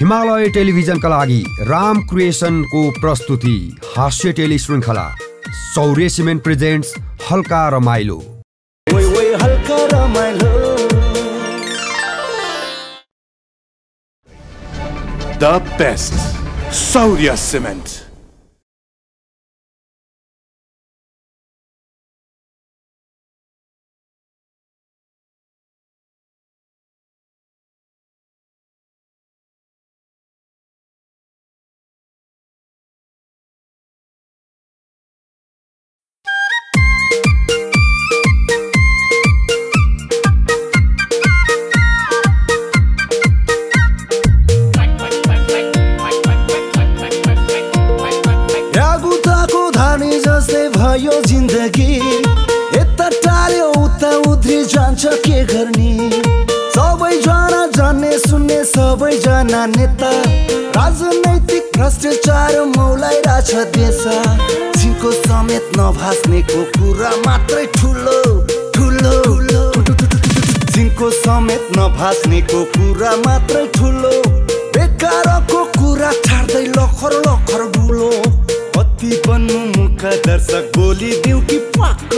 हिमालय टेलिभिजनका लागि राम क्रिएसनको प्रस्तुति हास्य टेली श्रृङ्खला सौर्य सिमेन्ट प्रेजेन्ट्स हल्का रमाइलो ओइ ओइ हल्का रमाइलो जस्तै भयो जिन्दगी। यता टाल्यो उता उध्री जान्छ के गर्ने। सबैजना जान्ने सुन्ने सबैजना नेता। राजनैतिक भ्रष्टाचार मौलाइरहेछ देश। सिंहको समेत नभास्नेको कुरा मात्रै ठुलो ठुलो। सिंहको समेत नभास्नेको कुरा मात्रै ठुलो। बेकारको कुरा छाड्दै लखर लखर कति बन्नु मुख दर्शक बोलिदिउ कि पाक।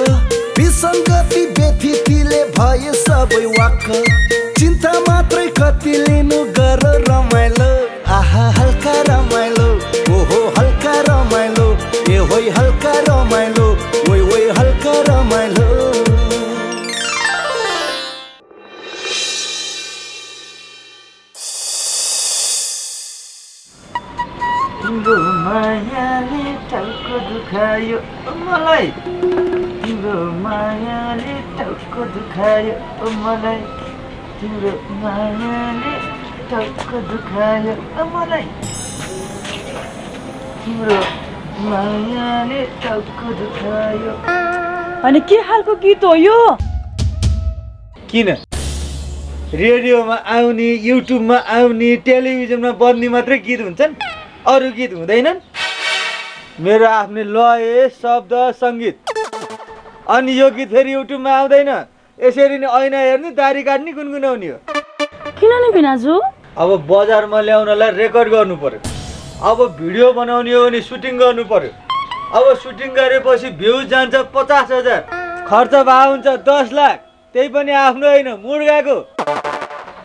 विसङ्गति व्यथितिले भए सबै वाक्क चिन्ता मात्रै कति लिनु गर रमाइलो। आहा, हल्का रमाइलो। ओहो, हल्का रमाइलो। ए होइ हल्का रमाइलो। ओइ ओइ हल्का रमाइलो। मायाले दुखायो मलाई तिम्रो मायाले टाउको दुखायो मलाई तिम्रो मायाले टाउको दुखायो मलाई तिम्रो मायाले टाउको दुखायो। अनि के खालको गीत हो यो? किन? रेडियोमा आउने युट्युबमा आउने टेलिभिजनमा बन्ने मात्रै गीत हुन्छन्? अरू गीत हुँदैनन्? मेरो आफ्नै लय शब्द सङ्गीत। अनि यो गीत फेरि युट्युबमा आउँदैन। यसरी नै ऐना हेर्ने दारी काट्ने गुनगुनाउने हो। किन नि भिनाजु अब बजारमा ल्याउनलाई रेकर्ड गर्नु पर्यो। अब भिडियो बनाउने हो भने सुटिङ गर्नु पर्यो। अब सुटिङ गरेपछि भ्युज जान्छ पचास हजार। खर्च भए हुन्छ दस लाख। त्यही पनि आफ्नो होइन मुर्गाको।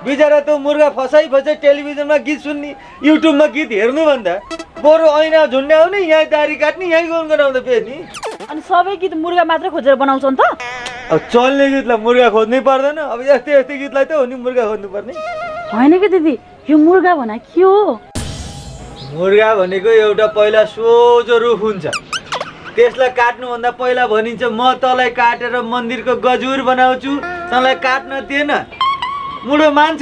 बिचरा त मुर्गा फसाइ फसाइ टेलिभिजनमा गीत सुन्ने युट्युबमा गीत हेर्नुभन्दा। बरु ऐना झुन्ड्याउने यहाँ दारी काट्ने यहीँ गुनगुनाउँदा फेरि अनि सबै गीत मुर्गा मात्रै खोजेर बनाउँछन् त। अब चल्ने गीतलाई मुर्गा खोज्नै पर्दैन। अब यस्तै यस्तै गीतलाई त हो नि मुर्गा खोज्नु पर्ने होइन कि दिदी यो मुर्गा भना के हो? मुर्गा भनेको एउटा पहिला सोझो रुख हुन्छ। त्यसलाई काट्नुभन्दा पहिला भनिन्छ म तँलाई काटेर मन्दिरको गजुर बनाउँछु। तँलाई काट्न दिएन। मुडो मान्छ।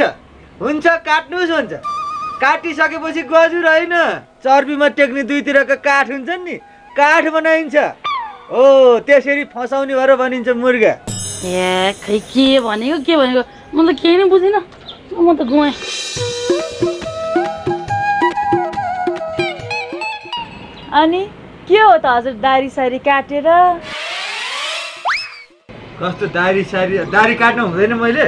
हुन्छ काट्नुहोस् भन्छ। काटिसकेपछि गजुर होइन चर्बीमा टेक्ने दुईतिरको काठ हुन्छ नि काठ बनाइन्छ। हो त्यसरी फसाउने भएर भनिन्छ मुर्गा। ए खै के भनेको के भनेको? म त केही नै बुझिनँ। म त गएँ अनि के हो त हजुर दारी सारी काटेर? कस्तो दारी सारी? दारी काट्नु हुँदैन मैले।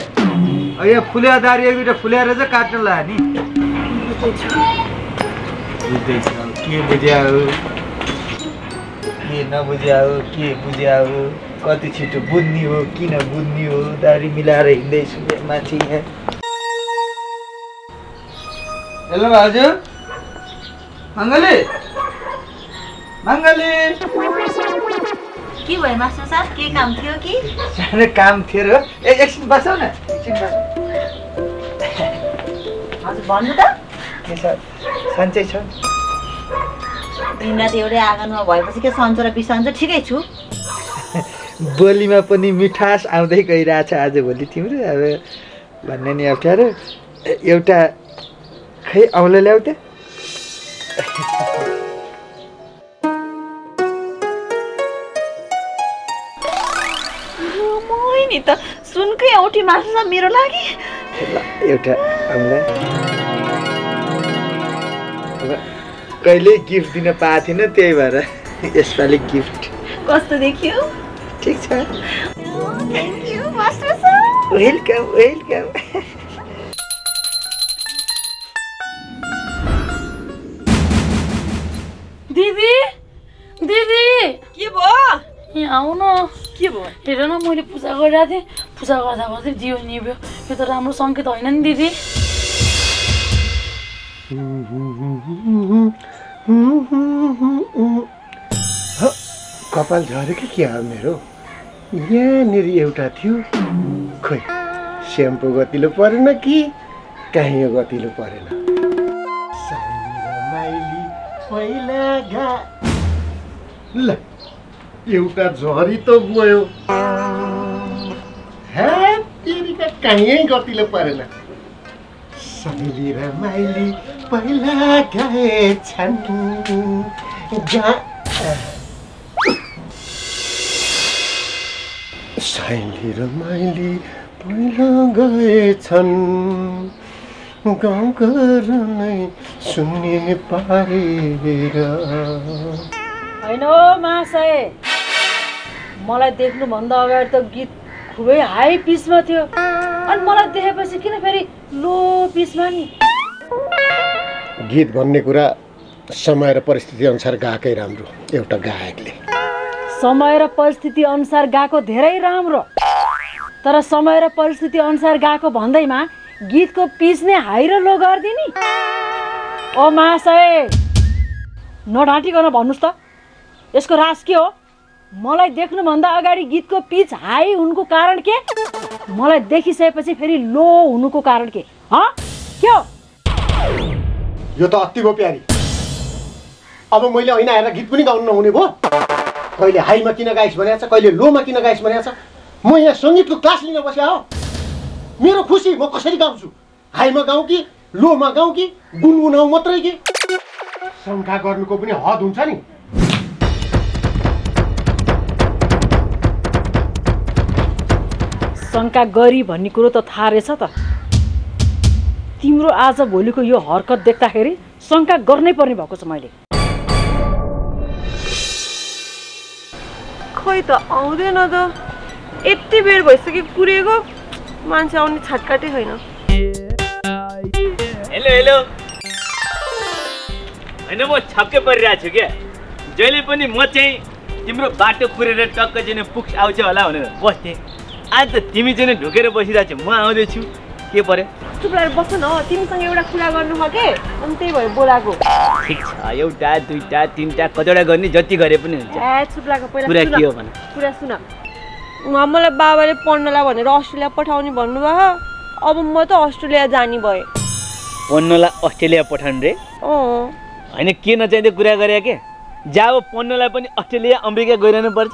यहाँ फुल्या दारी एक दुइटा फुल्याएर चाहिँ काट्न लाग्यो नि बुझ्दैछ के बुझ्या हो के नबुझ्या हो के बुझ्या हो? कति छिटो बुझ्ने हो किन बुझ्ने हो दारी मिलाएर हिँड्दैछु। माथि यहाँ हेलो हजुर मङ्गले मङ्गले के भयो मास्टर साहब के काम थियो कि? सानो काम थियो र एकछिन बसौ न एकछिन बसौ हजुर भन्नु त। के छ सन्चै छ। दिनरात एउटै आँगनमा भएपछि के सन्चो र बिसन्चो ठिकै छु? बोलीमा पनि मिठास आउँदै गइरहेछ आजभोलि तिम्रो। अब भन्ने नि अप्ठ्यारो एउटा खै औँला ल्याउ त। नि त। सुनकै औठी साहब मेरो लागि। एउटा औँला। कहिले गिफ्ट दिन पाएको थिएन त्यही भएर यसपालि गिफ्ट कस्तो देखियो? ठिक छ। वेलकम वेलकम दिदी दिदी। के भयो? यहाँ आऊ के भयो? हेर न मैले पूजा गरिरहेको थिएँ। पूजा गर्दा गर्दै दियो निभ्यो। यो त राम्रो सङ्केत होइन नि दिदी। कपाल झऱ्यो कि के हो मेरो? यहाँनिर एउटा थियो। खोइ स्याम्पू गतिलो परेन कि? कहीँ गतिलो परेन। ल एउटा झरी त गयो। कहीँ गतिलो परेन। पहिला गएछन् साइली रमाइली पहिला गएछन्। गाउँ घर नै सुन्ने पारेर। होइन महाशय। मलाई देख्नुभन्दा अगाडि त गीत खुबै हाई पिचमा थियो। अनि मलाई देखेपछि किन फेरि लो पिचमा नि? गीत भन्ने कुरा समय र परिस्थिति अनुसार गाएकै राम्रो एउटा गायकले। समय र परिस्थिति अनुसार गएको धेरै राम्रो। तर समय र परिस्थिति अनुसार गएको भन्दैमा गीतको पिच नै हाई र लो गरिदिने। ओ महाशय नढाँटिकन भन्नुहोस् त। यसको राज के हो? मलाई देख्नुभन्दा अगाडि गीतको पिच हाई हुनुको कारण के? मलाई देखिसकेपछि फेरि लो हुनुको कारण के? हँ? के हो? यो त अत्तिको प्यारी। अब मैले ऐना हेरेर गीत पनि गाउनु नहुने भयो। कहिले हाईमा किन गाइस भनेको छ कहिले लोमा किन गाइस भनेको छ म यहाँ सङ्गीतको क्लास लिन बसेँ हो। मेरो खुसी म कसरी गाउँछु? हाईमा गाउँ कि लोमा गाउँ कि गुनगुनाउँ मात्रै कि? शङ्का गर्नुको पनि हद हुन्छ नि। शङ्का गरी भन्ने कुरो त थाहा रहेछ त। तिम्रो आज भोलिको यो हरकत देख्दाखेरि शङ्का गर्नै पर्ने भएको छ मैले। खोइ त आउँदैन त। यति बेर भइसक्यो कुरेको मान्छे आउने छटकाटै छैन हेलो हेलो। होइन म छक्कै परिरहेको छु क्या। जहिले पनि म चाहिँ तिम्रो बाटो कुरेर टक्क चाहिँ पुग्छ आउँछ होला भनेर बस्थेँ। आज त तिमी चाहिँ ढुकेर बसिरहेको छौ म आउँदैछु। के पर्यो चुप लागेर बस्छ न तिमीसँग एउटा कुरा गर्नु छ के अनि त्यही भएर बोलाएको ठिक छ एउटा दुईवटा तिनवटा कतिवटा गर्ने जति गरे पनि हुन्छ ए चुप लागेको पहिला। के हो भन कुरा सुन मलाई बाबाले पढ्नलाई भनेर अस्ट्रेलिया पठाउने भन्नुभयो अब म त अस्ट्रेलिया जाने भएँ पढ्नलाई अस्ट्रेलिया पठाउनु रे अँ होइन के नचाहिँदो कुरा गरे के जा अब पढ्नलाई पनि अस्ट्रेलिया अमेरिका गइरहनु पर्छ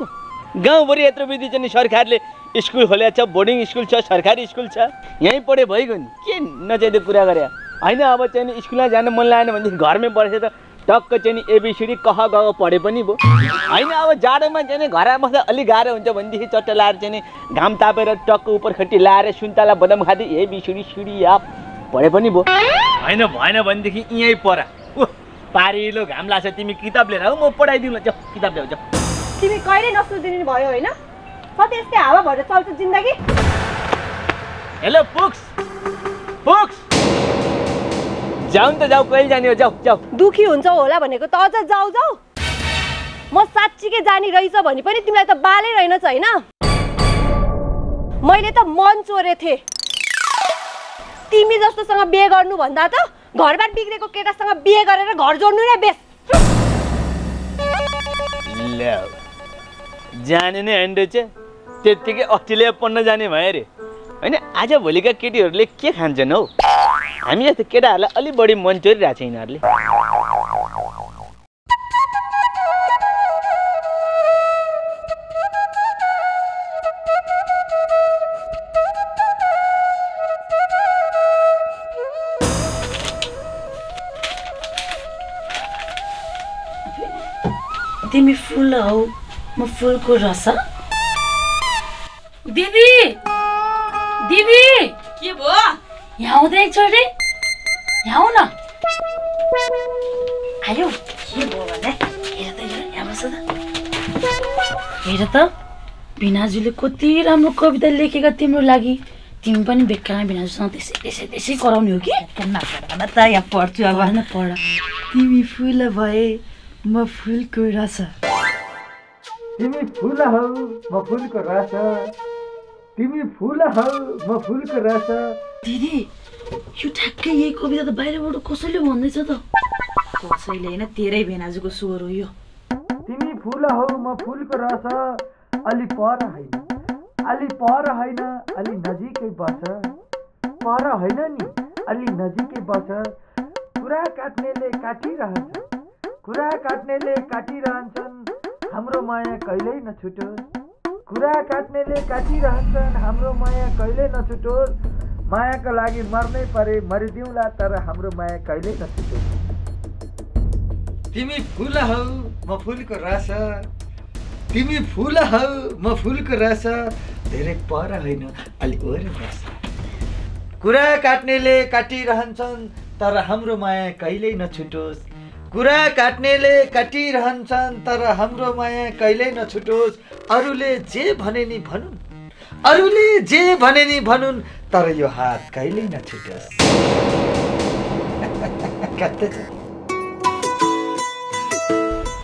गाउँभरि यत्रो विधि चाहिँ सरकारले स्कुल खोलेको छ बोर्डिङ स्कुल छ सरकारी स्कुल छ। यहीँ पढे भइगयो नि। के नचाहिँदो कुरा गरे? होइन अब चाहिँ नि स्कुलमा जानु मन लागेन भनेदेखि घरमै बसेर त टक्क चाहिँ नि एबिसिडी कह गएको पढे पनि भयो। होइन अब जाडोमा चाहिँ नि घर बस्दा अलिक गाह्रो हुन्छ भनेदेखि चट्ट लाएर चाहिँ नि घाम तापेर टक्क उपरखट्टी लाएर सुन्तला बदाम खाँदै एबिसिडी सिडी या पढे पनि भयो। होइन भएन भनेदेखि यहीँ पढ। ऊ पारिलो घाम लाग्छ तिमी किताब लिएर आऊ म पढाइदिउँला। जाऊ किताब ल्याऊ जाऊ तिमी कहिले नसुधिने भयो होइन? सधैँ यस्तै हावा भएर चल्छ जिन्दगी। हेलो पुक्स। पुक्स। जाऊ त जाऊ कहिले जाने हो? जाऊ जाऊ। दुखी हुन्छ होला भनेको त अझ जाऊ जाऊ। म साँच्चीकै जाने रहेछ भने पनि तिमीलाई त बालै रहेनछ होइन? मैले त मन चोरे थिएँ। तिमी जस्तोसँग बिहे गर्नुभन्दा त घरबार बिग्रेको केटासँग बिहे गरेर घर जोड्नु नै बेस। जाने नै होइन रहेछ त्यत्तिकै अस्ट्रेलिया पढ्न जाने भयो अरे। होइन आज भोलिका केटीहरूले के खान्छन् हौ? हामी जस्तो केटाहरूलाई अलिक बढी मन चोरिरहेको छ यिनीहरूले। तिमी फुल हौ म फुलको रस। दिदी! दिदी! के भयो? यहाँ आउँदै एकचोटि? यहाँ आऊ न आयो। के भयो भने? हेर त हेर यहाँ बस त। हेर त भिनाजुले कति राम्रो कविता लेखेका तिम्रो लागि। तिमी पनि बेकारमा भिनाजुसँग त्यसै त्यसै त्यसै कराउने हो कि? त यहाँ पढ्छु अब। पढ। तिमी फुल भए म फुलको रस तिमी फुल हौ म फुलको रस तिमी फुल हौ म फुलको रस दिदी यो ठ्याक्कै यही कविता त बाहिरबाट कसैले भन्दैछ त? कसैले होइन तेरै भेनाजुको स्वर हो यो। तिमी फुल हौ म फुलको रस अलि पर होइन। अलि पर होइन अलि नजिकै बस। पर होइन नि अलि नजिकै बस। कुरा काट्नेले काटिरहन्छ कुरा काट्नेले काटिरहन्छन्। हाम्रो माया कहिल्यै नछुटोस्। कुरा काट्नेले काटिरहन्छन् हाम्रो माया कहिल्यै नछुटोस्। मायाको लागि मर्नै परे मरिदिउँला तर हाम्रो माया कहिल्यै नछुटोस्। तिमी फुल हौ म फुलको रस। तिमी फुल हौ म फुलको रस। धेरै पर होइन अलि ओर कुरा काट्नेले काटिरहन्छन् तर हाम्रो माया कहिल्यै नछुटोस्। कुरा काट्नेले काटिरहन्छन् तर हाम्रो माया कहिल्यै नछुटोस्। अरूले जे भने नि भनुन्। अरूले जे भने नि भनुन् तर यो हात कहिल्यै नछुटोस्।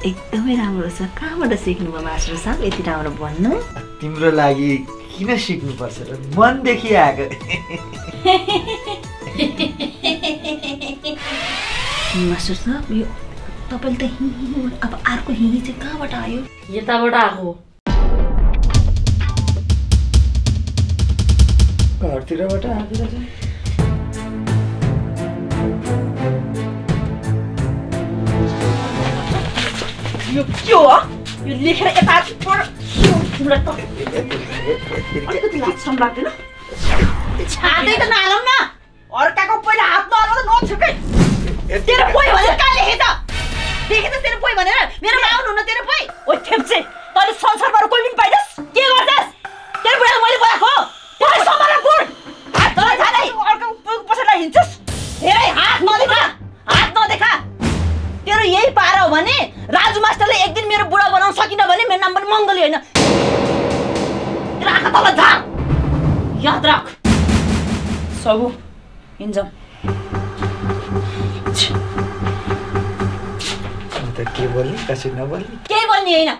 एकदमै राम्रो छ। कहाँबाट सिक्नुभयो मास्टर साहब? यति राम्रो भन्नु। तिम्रो लागि किन सिक्नुपर्छ र? मनदेखि आएको मास्टर साहब यो तपाईँले त हि हि हि- अब अर्को हिँडी चाहिँ कहाँबाट आयो यताबाट आएको घरतिरबाट आएको यो के हो यो लेखेर यता पढ। तिमीलाई त। अलिकति लाग्छ लाग्दैन छाँदै त नहालौँ न। अर्काको पहिला हात नहाल्नु त नछुकै तेरो पोइ भनेर कहाँ लेखे त देखे त तेरो पोइ भनेर मेरोमा आउनुहुन्न तेरो पोइ ओ ठेप्चे तैँले संसारबाट कोही पनि पाइदस् के गर्छस् तेरो बुढालाई मैले बोलाएको पछाडि हिँड्छस् धेरै हात नदेखा हात नदेखा तेरो यही पार हो भने राजु मास्टरले एक दिन मेरो बुढा बनाउन सकिन भने मेरो नाम पनि मङ्गली होइन तेरो आँखा तल झार याद राख। सबु हिँड्छौँ के बोल्ने? कसै नबोल्ने? केही बोल्ने होइन।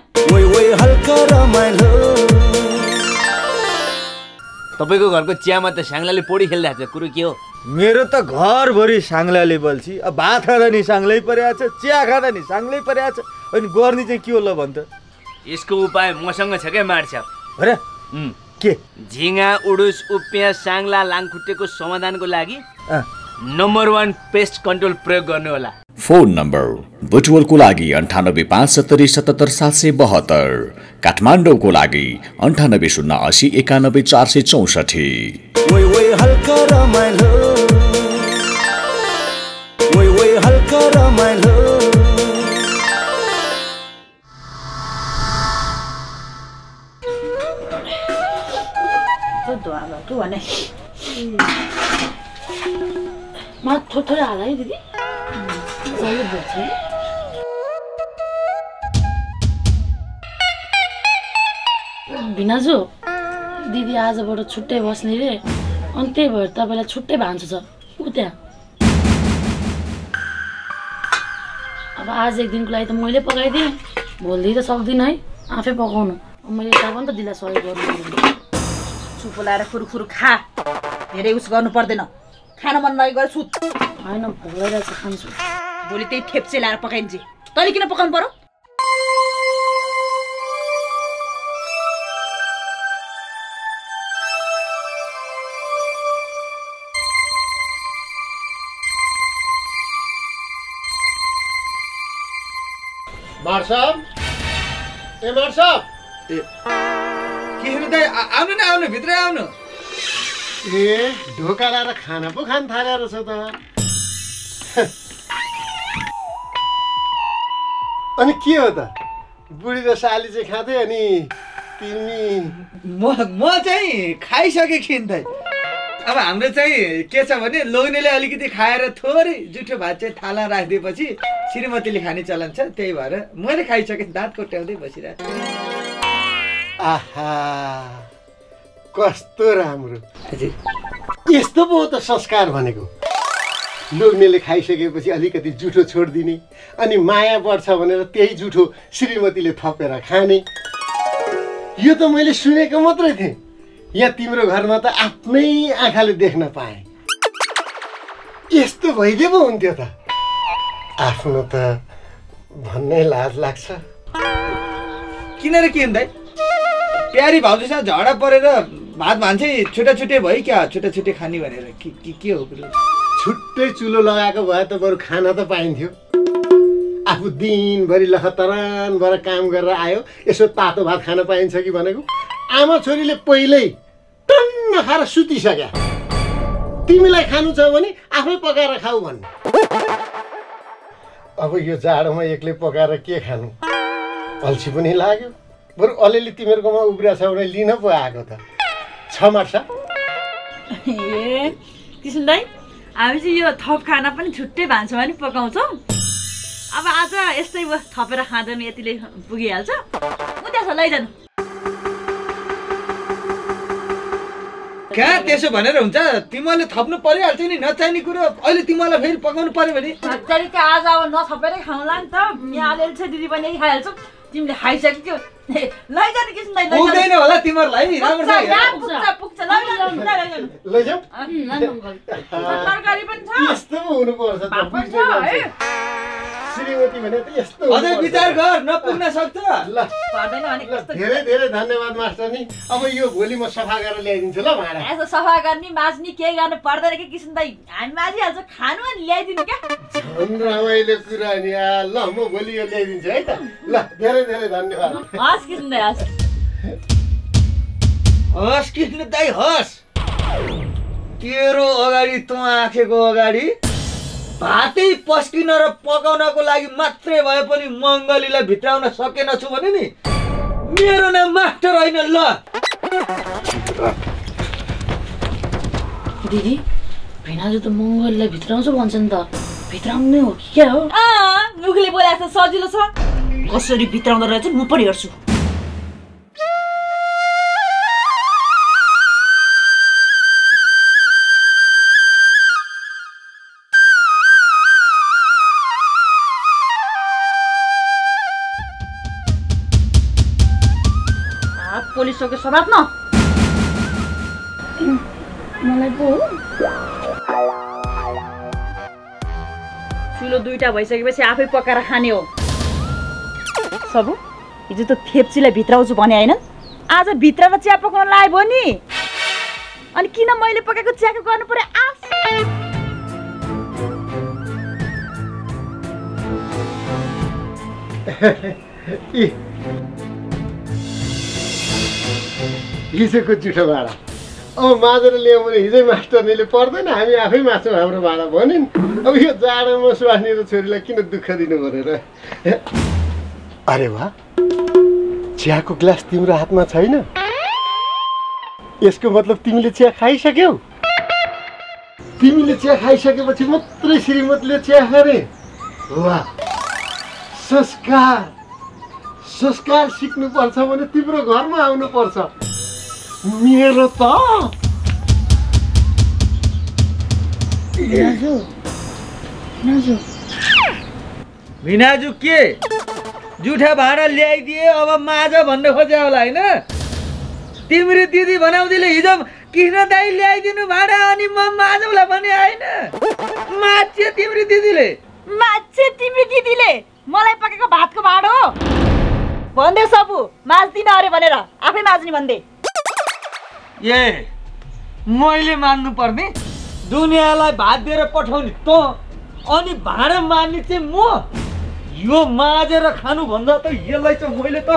तपाईँको घरको चियामा त स्याङ्लाले पोडी खेलिरहेको छ कुरो के हो? मेरो त घरभरि साङ्लाले बल्छी। अब भात खाँदा नि साङ्लै परेको छ चिया खाँदा नि साङ्लै परेको छ। अनि गर्ने चाहिँ के होला भन् त? यसको उपाय मसँग छ क्या मार्छ। हो र के? झिङ्गा उडुस उपियाँ साङ्ला लाङखुट्टेको समाधानको लागि नम्बर वान पेस्ट कन्ट्रोल प्रयोग गर्नु होला। फोन नम्बर बुटवलको लागि अन्ठानब्बे पाँच सत्तरी सतहत्तर सात सय बहत्तर काठमाडौँको लागि अन्ठानब्बे शून्य असी एकानब्बे चार सय चौसठी। थोरै हाल है दिदी। है भिनाजु दिदी आजबाट छुट्टै बस्ने रे अनि त्यही भएर तपाईँलाई छुट्टै भान्छु छ ऊ त्यहाँ अब आज एक दिनको लागि त मैले पकाइदिएँ भोलि त सक्दिनँ है आफै पकाउनु मैले यता पनि त दिदीलाई सहयोग गर्नु। चुप लाएर खुरुखुरु खा धेरै उस गर्नु पर्दैन खान मन गएर सुत होइन छ खान्छु भोलि त्यही ठेप्चे लाएर पकाइन्छ तैँले किन पकाउनु पर्यो ए मार्साब के अरे दाइ आउनु न आउनु भित्रै आउनु। ए ढोका लाएर खाना पो खान थाले रहेछ त। अनि के हो त? बुढी र साली चाहिँ खाँदै अनि तिमी? म म चाहिँ खाइसकेँ खिन्दै अब हाम्रो चाहिँ के छ भने लोग्नेले अलिकति खाएर थोरै जुठो भात चाहिँ थाला राखिदिएपछि श्रीमतीले खाने चलन छ त्यही भएर मैले खाइसकेँ दाँत कोट्याउँदै बसिरहेको छु। आहा कस्तो राम्रो। यस्तो पो हो त संस्कार भनेको। लोग्नेले खाइसकेपछि अलिकति जुठो छोडिदिने। अनि माया बढ्छ भनेर त्यही जुठो श्रीमतीले थपेर खाने। यो त मैले सुनेको मात्रै थिएँ। यहाँ तिम्रो घरमा त आफ्नै आँखाले देख्न पाएँ। यस्तो भइदिए पो हुन्थ्यो त। आफ्नो त भन्नै लाज लाग्छ। किन र के दाइ प्यारी भाउजूसँग झगडा परेर भात भान्से छुट्टा छुट्टै भयो क्या? छुट्टा छुट्टै खाने भनेर के के हो छुट्टै चुलो लगाएको भए त बरु खाना त पाइन्थ्यो। आफू दिनभरि लखतरानबाट काम गरेर आयो यसो तातो भात खान पाइन्छ कि भनेको? आमा छोरीले पहिल्यै टन्न खाएर सुतिसक्या। तिमीलाई खानु छ भने आफै पकाएर खाऊ भन्ने। अब यो जाडोमा एक्लै पकाएर के खानु? अल्छी पनि लाग्यो। बरु अलिअलि तिमीहरूकोमा उब्रिया छ भने लिन पो आएको त। छ मार्सा ए किसन दाई हामी चाहिँ यो थप खाना पनि छुट्टै भान्सामा नि पकाउँछौँ। अब आज यस्तै भयो थपेर खाँदा पनि यतिले पुगिहाल्छ। उ त्यसो लैजानु। कहाँ त्यसो भनेर हुन्छ? तिमीहरूले थप्नु परिहाल्छ नि नचाहिने कुरो। अहिले तिमीलाई फेरि पकाउनु पर्यो भने। आज अब नथपेरै खाउँला नि त। यहाँ अलिअलि छ दिदी पनि यही खाइहाल्छौ तिमीले खाइसक्यो। लैजानु। पुग्दैन होला तिमीहरूलाई राम्रो पुग्छ, छ यहाँ पुग्छ पुग्छ लैजानु लैजानु लैजाऊ तरकारी पनि छ यस्तो पो हुनुपर्छ है। श्रीमती भने त यस्तो अझै हुनुपर्छ। विचार गर नपुग्न सक्छ ल पर्दैन भने ल कस्तो धेरै धेरै धन्यवाद मास्टर नि अब यो भोलि म सफा गरेर ल्याइदिन्छु ल भाँडा यसो सफा गर्ने माझ्ने केही गर्नु पर्दैन कि किसन दाई हामी माझिहाल्छौँ खानु अनि ल्याइदिनु क्या झन् रमाइलो कुरा नि आ, ल म भोलि यो ल्याइदिन्छु है त ल धेरै धेरै धन्यवाद हस् दाई हस्? तेरो अगाडि तँ आँखेको अगाडि भातै पस्किन र पकाउनको लागि मात्रै भए पनि मङ्गलीलाई भित्राउन सकेन छु भने नि मेरो नाम मास्टर होइन ल। दिदी भिनाजु त मङ्गललाई भित्राउँछ भन्छ नि त। भित्राउनु हो कि क्या हो? मुखले बोलाएको छ सजिलो छ। कसरी भित्राउँदो रहेछ म पनि हेर्छु। पोलिसको स्वभाव न। मलाई पो चुलो दुइटा भइसकेपछि आफै पकाएर खाने हो। सबु? हिजो त थेप्चीलाई भित्राउँछु भने होइन? आज भित्र चिया पकाउन लाग्यो भयो नि। अनि किन मैले पकाएको चियाको गर्नु पर्यो आस! हिजोको जुठो भाँडा। अब माझेर ल्याउँ भने हिजै मास्टरनीले पर्दैन हामी आफै मान्छौँ हाम्रो भाँडा भन्यो नि। अब यो जाडोमा स्वास्नी र छोरीलाई किन दुःख दिनु भनेर अरे वाह चियाको ग्लास तिम्रो हातमा छैन? यसको मतलब तिमीले चिया खाइसक्यौ? तिमीले चिया खाइसकेपछि मात्रै श्रीमतीले चिया खाने? वाह संस्कार। संस्कार सिक्नुपर्छ भने तिम्रो घरमा आउनुपर्छ। मेरो त। भिनाजु के? जुठा भाँडा ल्याइदिए अब माझ भन्न खोज्यो होला होइन? तिम्रो दिदी बनाउँदैले हिजो कृष्ण दाई ल्याइदिनु भाँडा अनि म माझौला भने होइन? माछे तिम्रो दिदीले। मान्छे तिम्रो दिदीले। मलाई पकाएको भातको भाँडो हो। भन्दे सबु माझ्दिन अरे भनेर आफै माझ्ने भन्दे। ए मैले मान्नु पर्ने दुनियाँलाई भात दिएर पठाउने त अनि भाँडा मान्ने चाहिँ म? यो माझेर खानुभन्दा त यसलाई चाहिँ मैले त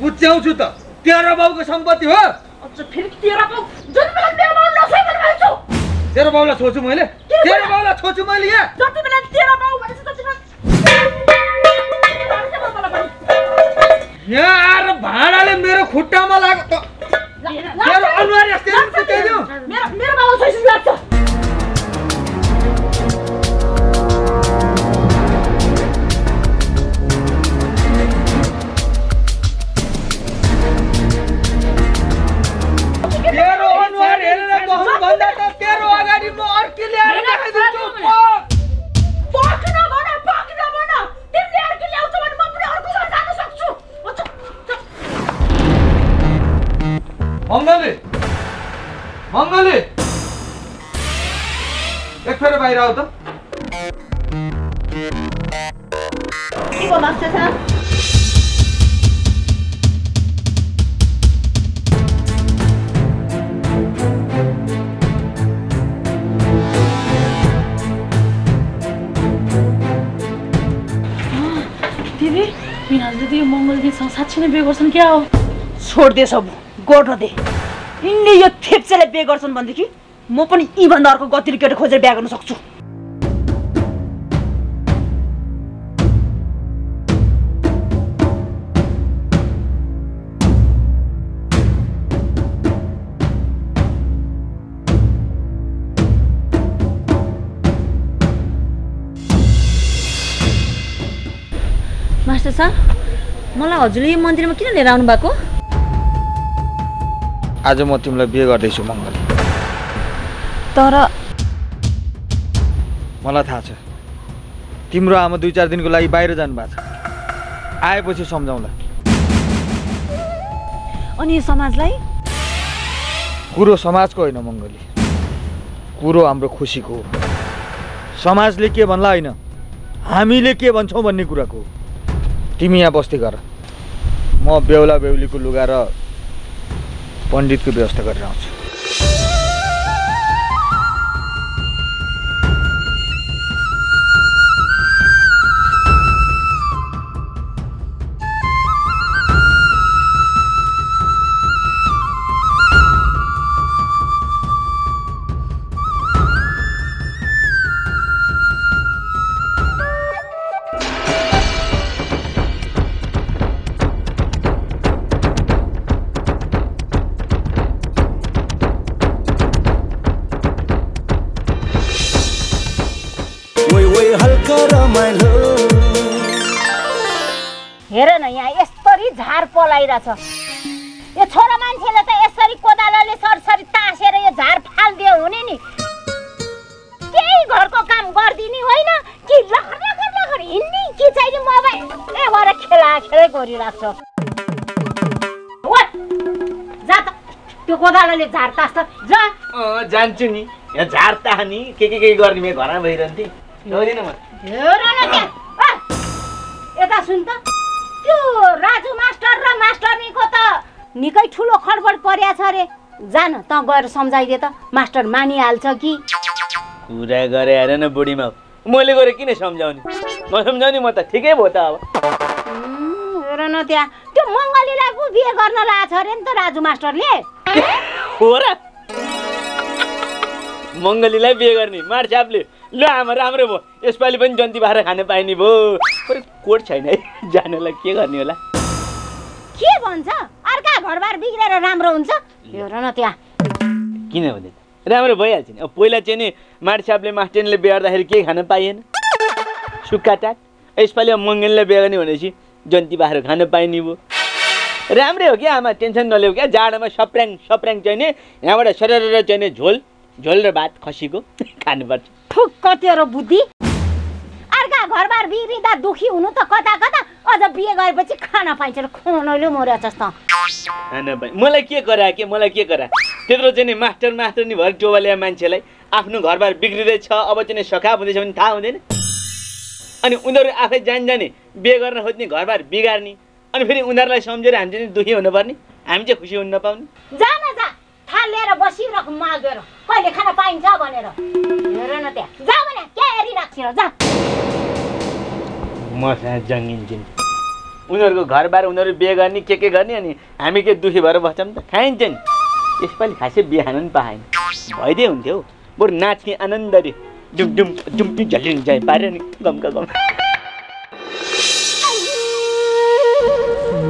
बुझ्याउँछु त। तेरो बाउको सम्पत्ति हो। तेरो बाउलाई छोड्छु मैले। तेरो बाउलाई छोड्छु मैले यहाँ। आऊ त के दिदी यो मङ्गल दिदीसँग साँच्ची नै बिहे गर्छन् क्या हो छोड दे सब गर्न दे यिनले यो थेप्चेलाई बिहे गर्छन् भनेदेखि म पनि यीभन्दा अर्को गतिलो केटो खोजेर बिहा गर्न सक्छु मलाई हजुरले यो मन्दिरमा किन लिएर आउनु भएको आज म तिमीलाई बिहे गर्दैछु मङ्गल। तर मलाई थाहा छ। तिम्रो आमा दुई चार दिनको लागि बाहिर जानुभएको छ। आएपछि सम्झाउँला। अनि यो समाजलाई? कुरो समाजको होइन मङ्गली। कुरो हाम्रो खुसीको हो। समाजले के भन्ला होइन? हामीले के भन्छौँ भन्ने कुराको हो। तिमी यहाँ बस्दै गर। म बेहुला बेहुलीको लुगा र पण्डितको व्यवस्था गरेर आउँछु। पलाइरहेछ। यो छोरा मान्छेले त यसरी कोदालोले सरसरी तासेर यो झार फालिदियो हुने नि। केही घरको काम गरिदिने होइन कि लखर लखर लखर हिँड्ने कि चाहिँ मोबाइल ए भएर खेला खेलै गरिरहेको छ जा त त्यो कोदालोले झार तास्छ जा। जान्छु नि। यहाँ झार ताहानी के के के गर्ने मेरो घरमा भइरहन्थे। हेर न यता सुन त। त्यो राजु मास्टर र मास्टरनीको त। निकै ठुलो खडबड परेको छ अरे जान त गएर सम्झाइदिए त। मास्टर मानिहाल्छ कि? कुरा गरे हेर न बुढीमा। मैले गएर किन सम्झाउने? नसम्झाउने म त ठिकै भयो त अब। हेर न त्यहाँ त्यो मङ्गलीलाई पो बिहे गर्न लाएको छ अरे नि त राजु मास्टरले। हो र। मङ्गलीलाई बिहे गर्ने मार्छापले ल आमा राम्रो भयो। यसपालि पनि जन्ती बाख्रा खान पाइने भयो। कोट छैन है। जानलाई के गर्ने होला? के भन्छ? अर्का घरबार बिग्रेर राम्रो हुन्छ। हेर न त्यहाँ। किन हुँदैन राम्रो भइहाल्छ नि। अब पहिला चाहिँ नि मार्छापले मास्टरले बिहे गर्दाखेरि केही खान पाइएन सुक्खा टाट यसपालि अब मङ्गलीलाई बिहे गर्ने भनेपछि जन्ती बाख्रा खान पाइने भयो। राम्रै हो क्या आमा? टेन्सन नल्याउ क्या? जाडोमा सप्र्याङ सप्र्याङ चाहिँ नि यहाँबाट सरर चाहिँ नि झोल झोल र भात खसीको खानुपर्छ। ठुक्क तेरो बुद्धि। अर्का घरबार बिग्रिँदा दुखी हुनु त कता कता। अझ बिहे गरेपछि खान पाइन्छ खुनैले मरेछ त। खान पाइ मलाई के गरा के मलाई के गरा? त्यत्रो चाहिँ मास्टर मास्टर नि भएर ल्याए मान्छेलाई। आफ्नो घरबार बिग्रिँदैछ अब चाहिँ नि सखाप हुँदैछ भने थाहा हुँदैन। अनि उनीहरू आफै जान जाने बिहे गर्न खोज्ने घरबार बिगार्ने। अनि फेरि उनीहरूलाई सम्झेर हामी चाहिँ दुःखी हुनुपर्ने। हामी चाहिँ खुसी हुन नपाउने। जा थाल लिएर बसिरह मागेर कहिले खान पाइन्छ भनेर हेर न त्यहाँ। जा भने क्या हेरिरहेको जा। मसँग जङ्गिन्छन् उनीहरूको घरबार उनीहरू बिहे गर्ने के के गर्ने अनि हामी के दुःखी भएर बस्छौँ त? खाइन्छ नि। यसपालि खासै बिहे खानु पनि पाएन। भइदिए हुन्थ्यो हौ। बरु नाच्ने आनन्दले डुम डुम डुम्टी झल्लिनु चाहिँ पार्यो नि गमका गम।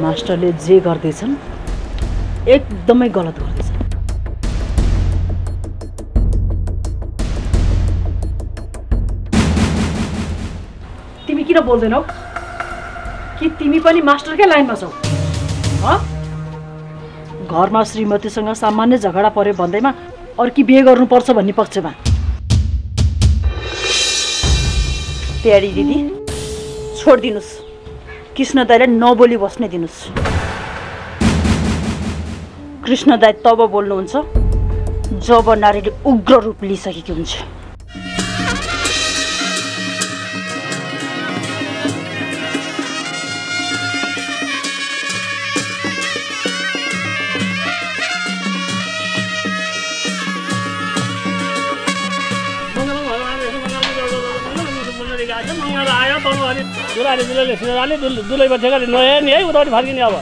मास्टरले जे गर्दैछन् एकदमै गलत गर्दैछन्। किन बोल्दैनौ? कि तिमी पनि मास्टरकै लाइनमा छौ? घरमा श्रीमतीसँग सामान्य झगडा पर्यो भन्दैमा अर्की बिहे गर्नुपर्छ भन्ने पक्षमा। प्यारी दिदी छोडिदिनुहोस्। कृष्ण दाईलाई नबोली बस्ने दिनुहोस्। कृष्ण दाई तब बोल्नुहुन्छ जब नारीले उग्र रूप लिइसकेकी हुन्छ। दुलै बसेका नि है उतापट्टि फर्किने अब।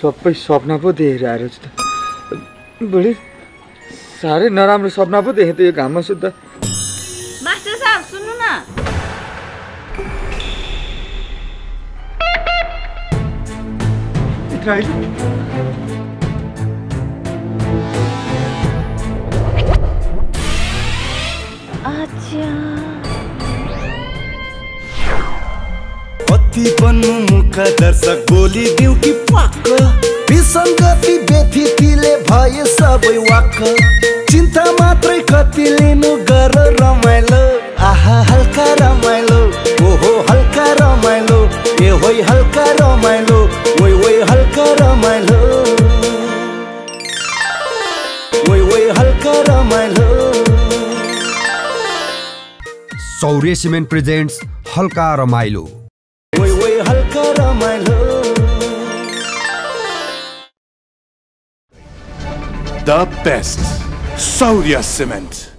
सबै सपना पो देखेर आएर छु त। बुढी साह्रै नराम्रो सपना पो देखेँ त यो घाममा सुत्दा। मास्टर साहब सुन्नु न। कति बन्नु मुख दर्शक बोलिदिउ कि पाक विसङ्गति व्यथितिले भए सबै वाक चिन्ता मात्रै कति लिनु गर रमाइलो। आहा हल्का रमाइलो। ओहो हल्का रमाइलो। ए होइ हल्का रमाइलो। ओइ ओइ हल्का रमाइलो। ओइ ओइ हल्का रमाइलो। सौर्य सिमेन्ट प्रेजेन्ट्स हल्का रमाइलो। my love. The best. Saudia Cement.